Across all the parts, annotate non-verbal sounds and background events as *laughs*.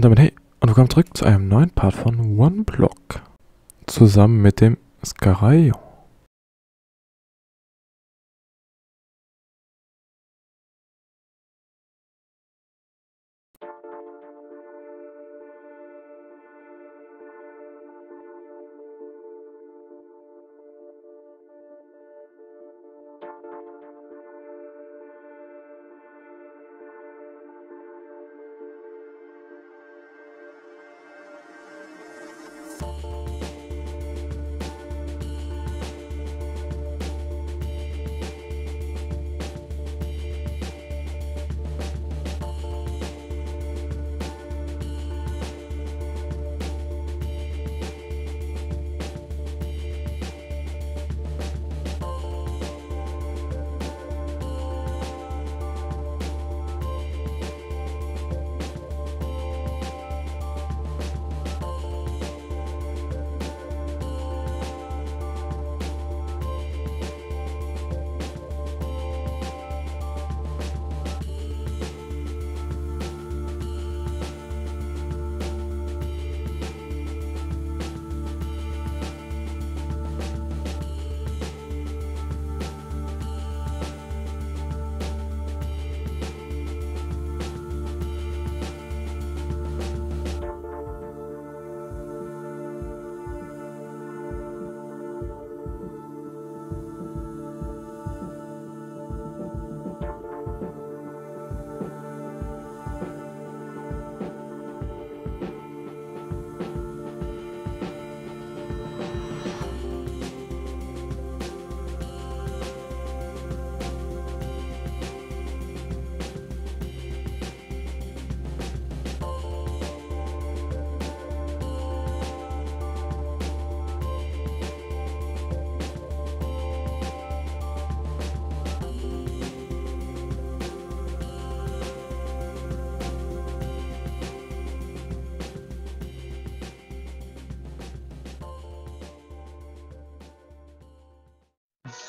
Und damit hey und willkommen zurück zu einem neuen Part von One Block. Zusammen mit dem Scarayo. you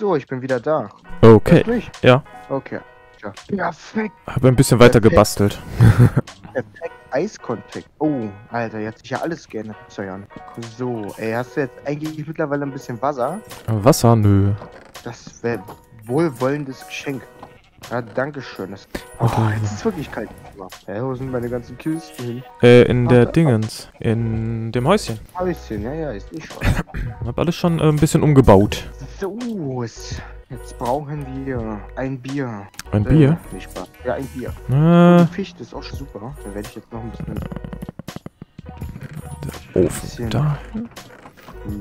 So, ich bin wieder da. Okay, ja. Okay. Ja. Perfekt, Habe ein bisschen weiter Perfekt. gebastelt. *laughs* perfekt. Eiskonfekt. Oh, Alter, jetzt hat sich ja alles geändert. So, ey, hast du jetzt eigentlich mittlerweile ein bisschen Wasser? Wasser? Nö. Das wäre wohlwollendes Geschenk. Ja, danke schön. Das... Oh, jetzt ist wirklich kalt. Hä, wo sind meine ganzen Kisten hin? Äh, in der Ach, Dingens. In dem Häuschen. Häuschen, ja, ja, ist nicht schon. *clears throat* Hab alles schon äh, ein bisschen umgebaut. So, es- jetzt brauchen wir ein Bier. Ein Bier? Äh, nicht Spaß. Ja, ein Bier. Äh, Ficht ist auch schon super. Dann werde ich jetzt noch ein bisschen Ofen. Da.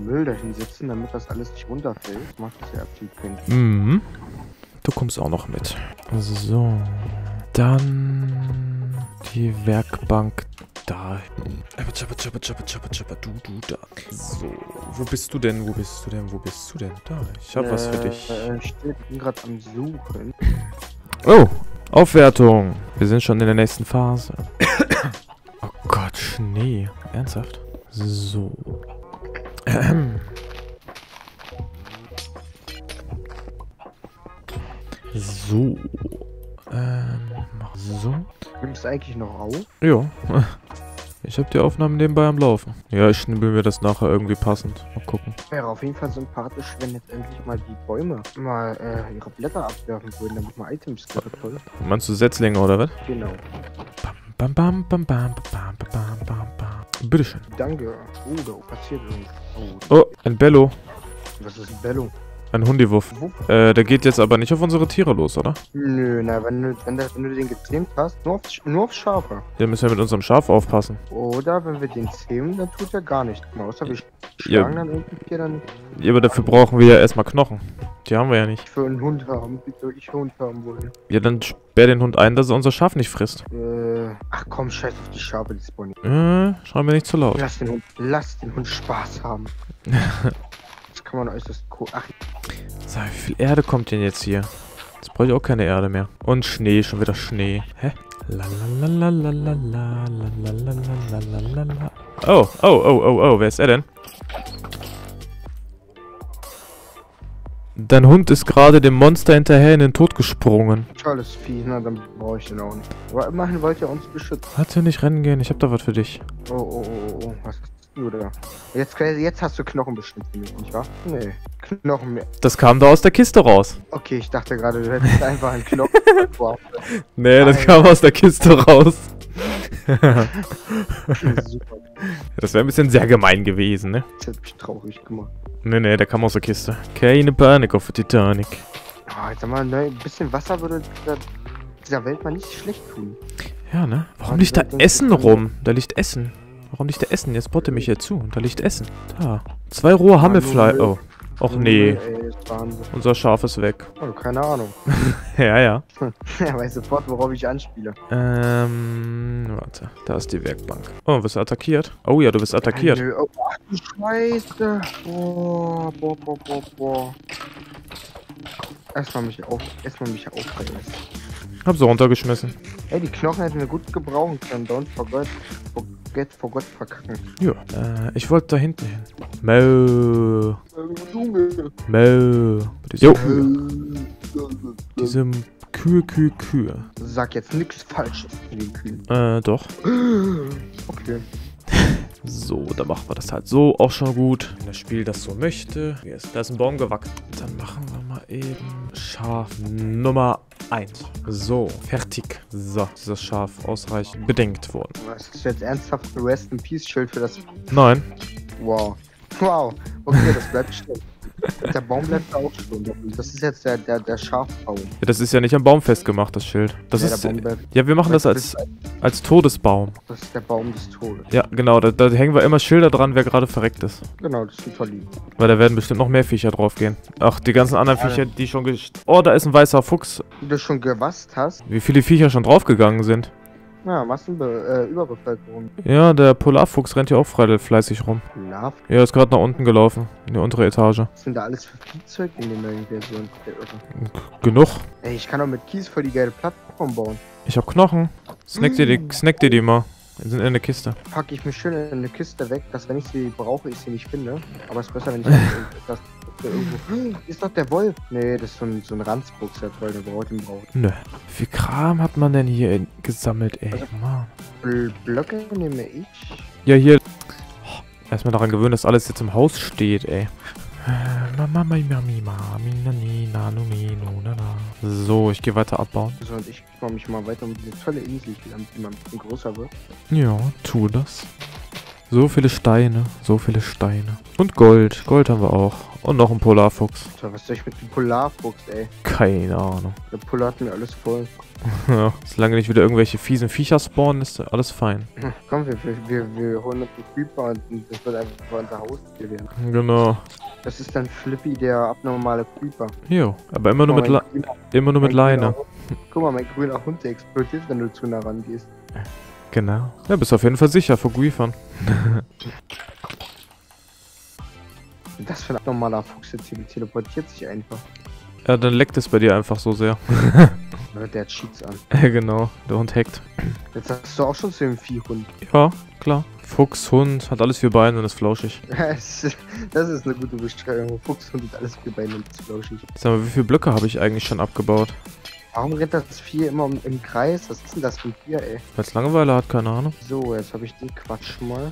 Müll dahin setzen, damit das alles nicht runterfällt. Macht das ja absolut keinen Mhm. Du kommst auch noch mit. So. Dann die Werkbank da. Du, du, da. So. Wo bist du denn? Wo bist du denn? Wo bist du denn? Da. Ich hab was für dich. Äh, ich bin gerade am Suchen. Oh, Aufwertung. Wir sind schon in der nächsten Phase. *coughs* oh Gott, Schnee. Ernsthaft? So. *coughs* Ahem. So. Ähm, so. Nimmst du eigentlich noch auf? Ja. *laughs* Ich habe die Aufnahmen nebenbei am Laufen. Ja, ich schnibbel mir das nachher irgendwie passend. Mal gucken. Wäre auf jeden Fall sympathisch, wenn jetzt endlich mal die Bäume mal äh, ihre Blätter abwerfen würden, damit man Items kriegt. Meinst du Setzlinge oder was? Genau. Bam, bam, bam, bam, bam, bam, bam, bam, bam. Bitteschön. Danke. Oh, da passiert irgendwas. Oh. oh, ein Bello. Was ist ein Bello? Ein Hundiwuff. Äh, der geht jetzt aber nicht auf unsere Tiere los, oder? Nö, na, wenn du, wenn, der, wenn du den gezähmt hast, nur auf, nur auf Schafe. Der müssen wir mit unserem Schaf aufpassen. Oder wenn wir den zähmen, dann tut er gar nichts mehr. Außer wir Ja. schlagen dann irgendwie dann Ja, aber dafür brauchen wir ja erstmal Knochen. Die haben wir ja nicht. für einen Hund haben. Wie soll ich einen Hund haben wollen? Ja, dann sperr den Hund ein, dass er unser Schaf nicht frisst. Äh, ach komm, scheiß auf die Schafe, die spawnen. Äh, schreib mir nicht zu laut. Lass den Hund, lass den Hund Spaß haben. *laughs* kann man das Co. Ach. So, wie viel Erde kommt denn jetzt hier? Jetzt brauche ich auch keine Erde mehr. Und Schnee, schon wieder Schnee. Hä? Oh, oh, oh, oh, oh, wer ist er denn? Dein Hund ist gerade dem Monster hinterher in den Tod gesprungen. Tolles Vieh, na dann brauche ich den auch nicht. Aber immerhin wollt ihr uns beschützen. Warte, nicht rennen gehen, ich hab da was für dich. Oh, oh, oh, oh, was ist da? Jetzt, jetzt hast du Knochen bestimmt für mich, nicht wahr? Nee, Knochen mehr. Das kam da aus der Kiste raus. Okay, ich dachte gerade, du hättest einfach einen Knochen. wow. *laughs* *laughs* Nee, das Nein. kam aus der Kiste raus. *laughs* Super. Das wäre ein bisschen sehr gemein gewesen, ne? Das hat mich traurig gemacht. Nee, nee, der kam aus der Kiste. Keine Panik auf der Titanic. Ah, jetzt mal, ne, ein bisschen Wasser würde dieser, dieser Welt mal nicht schlecht tun. Ja, ne? Warum Ah, liegt da Essen rum? Da liegt Essen. Warum liegt da Essen? Jetzt botte mich hier zu. Da liegt Essen. Da. Zwei rohe Hammelfly. Müll. Oh. Och nee. Unser Schaf ist weg. Oh, keine Ahnung. *laughs* Ja, ja. *laughs* er weiß sofort, worauf ich anspiele. Ähm, warte. Da ist die Werkbank. Oh, wirst du attackiert? Oh ja, du bist attackiert. Oh, ach du Scheiße. Boah, boah, boah, boah, boah. Erstmal mich auf, erstmal mich aufreißen. Hab sie runtergeschmissen. Ey, die Knochen hätten wir gut gebrauchen können. Don't forget, forget, forgot verkacken. Ja. Äh, ich wollte da hinten hin. Junge. Mo. Jo. Diese Kühe, Kühe, Kühe. Sag jetzt nichts Falsches zu den Kühen. Äh, doch. Okay. *laughs* So, dann machen wir das halt so auch schon gut. Wenn das Spiel das so möchte. Hier ist, da ist ein Baum gewachsen. Dann machen wir mal eben Schaf Nummer 1. So, fertig. So, ist das Schaf ausreichend bedenkt worden. Was ist jetzt ernsthaft ein Rest in Peace Schild für das? Nein. Wow. Wow. Okay, das bleibt stehen. Der Baum bleibt da auch stehen. Das ist jetzt der, der, der Schafbaum. Ja, das ist ja nicht am Baum festgemacht, das Schild. Das Ja, ist. Ja, wir machen das als, als Todesbaum. das ist der Baum des Todes. Ja, genau. Da, da hängen wir immer Schilder dran, wer gerade verreckt ist. Genau, das ist super lieb. Weil da werden bestimmt noch mehr Viecher draufgehen. Ach, die ganzen anderen Ja. Viecher, die schon Oh, da ist ein weißer Fuchs. Wie du schon gewasst hast, Wie viele Viecher schon draufgegangen sind. Ja, Massenbe äh, Überbevölkerung. Ja, der Polarfuchs rennt hier auch fleißig rum. Love. Ja, ist gerade nach unten gelaufen. In die untere Etage. Was sind da alles für Viehzeug in den neuen Versionen? Genug. Ey, ich kann doch mit Kies voll die geile Plattform bauen. Ich hab Knochen. Snack dir die, snack dir die mal. Die sind in der Kiste. Pack ich mir schön in eine Kiste weg, dass wenn ich sie brauche, ich sie nicht finde. Aber es ist besser, wenn ich das irgendwo. *gasps* Ist doch der Wolf. Nee, das ist so ein, so ein Ranzfuchs, der toll, der braucht ihn braucht. Nö. Wie viel Kram hat man denn hier gesammelt, ey? Also- Mann. Bl Blöcke nehme ich. Ja, hier. Oh, Erstmal daran gewöhnen, dass alles jetzt im Haus steht, ey. Äh, Mama, mami, mami, mami, na, ni, na, nu, ni, nu, na, na. So, ich gehe weiter abbauen. So, und ich kümmere mich mal weiter um diese tolle Insel, damit die mal ein bisschen größer wird. Ja, tu das. So viele Steine, so viele Steine. Und Gold. Gold haben wir auch. Und noch ein Polarfuchs. So, was soll ich mit dem Polarfuchs, ey? Keine Ahnung. Der Polar hat mir alles voll. *laughs* Ja, solange nicht wieder irgendwelche fiesen Viecher spawnen, ist alles fein. *laughs* Komm, wir, wir, wir, holen uns einen Creeper und das wird einfach unser Haus hier werden. Genau. Das ist dann Flippy, der abnormale Creeper. Jo, aber immer nur mit, Le immer nur mit Leine. Guck mal, mein grüner Hund, der explodiert, wenn du zu nah rangehst. Genau. Ja, bist auf jeden Fall sicher vor Griefern. *laughs* Das für ein abnormaler Fuchs jetzt hier, der teleportiert sich einfach. Ja, dann leckt es bei dir einfach so sehr. *laughs* Der hat Cheats an. *laughs* Ja, genau. Der Hund hackt. Jetzt hast du auch schon zu dem Viehhund. Ja, klar. Fuchs, Hund, hat alles vier Beine und ist flauschig. das ist eine gute Beschreibung. Fuchshund und alles für Beine und ist flauschig. Sag mal, wie viele Blöcke habe ich eigentlich schon abgebaut? Warum rennt das Vieh immer im Kreis? Was ist denn das für ein Tier, ey? Weil es Langeweile hat, keine Ahnung. So, jetzt habe ich den Quatsch mal.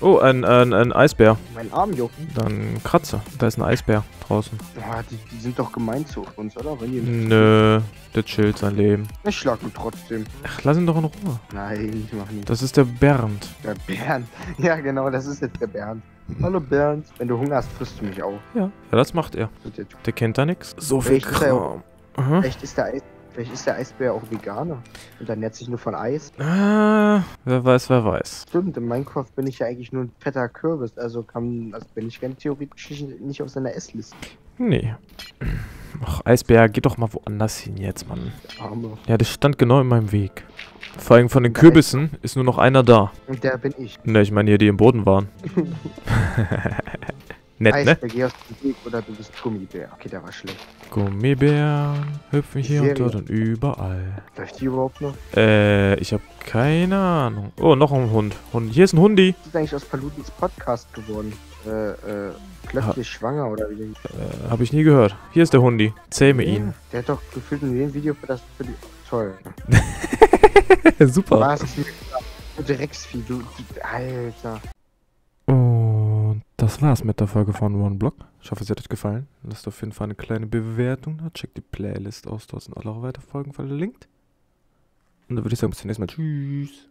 Oh, ein, ein, ein Eisbär. Mein Arm jucken. Dann Kratze. Da ist ein Eisbär draußen. Ah, die, die sind doch gemein zu uns, oder? Nö, der chillt sein Leben. Ich schlag ihn trotzdem. Ach, lass ihn doch in Ruhe. Nein, ich mach nicht. Das ist der Bernd. Der Bernd. *laughs* Ja, genau, das ist jetzt der Bernd. Hallo Bernd. Wenn du Hunger hast, frisst du mich auch. Ja. Ja, das macht er. Der kennt da nix. So viel Kram. Aha. Vielleicht ist der Eis. Vielleicht ist der Eisbär auch Veganer und ernährt sich nur von Eis. Ah, wer weiß, wer weiß. Stimmt, in Minecraft bin ich ja eigentlich nur ein fetter Kürbis, also kann, also bin ich ganz theoretisch nicht- auf seiner Essliste. Nee. Ach, Eisbär, geh doch mal woanders hin jetzt, Mann. Arme. Ja, das stand genau in meinem Weg. Vor allem von den Kürbissen ist nur noch einer da. Und der bin ich. Ne, ich meine hier, die im Boden waren. *laughs* Nett, ne? Geh aus dem Weg oder du bist Gummibär. Okay, der war schlecht. Gummibären hüpfen hier und Serie. dort und überall. Läuft die überhaupt noch? Äh, ich habe keine Ahnung. Oh, noch ein Hund. Hund. Hier ist ein Hundi. Was ist eigentlich aus Palutens Podcast geworden? Äh, äh, plötzlich schwanger oder wie? Äh, habe ich nie gehört. Hier ist der Hundi. Zähme ihn. Der hat doch gefühlt in jedem Video für das, für die, toll. *laughs* Super. Was Drecksvieh, du, du, Alter. Das war's mit der Folge von One Block. Ich hoffe, es hat euch gefallen. Lasst auf jeden Fall eine kleine Bewertung da. Checkt die Playlist aus. Dort sind alle weitere Folgen verlinkt. Und dann würde ich sagen, bis zum nächsten Mal. Tschüss.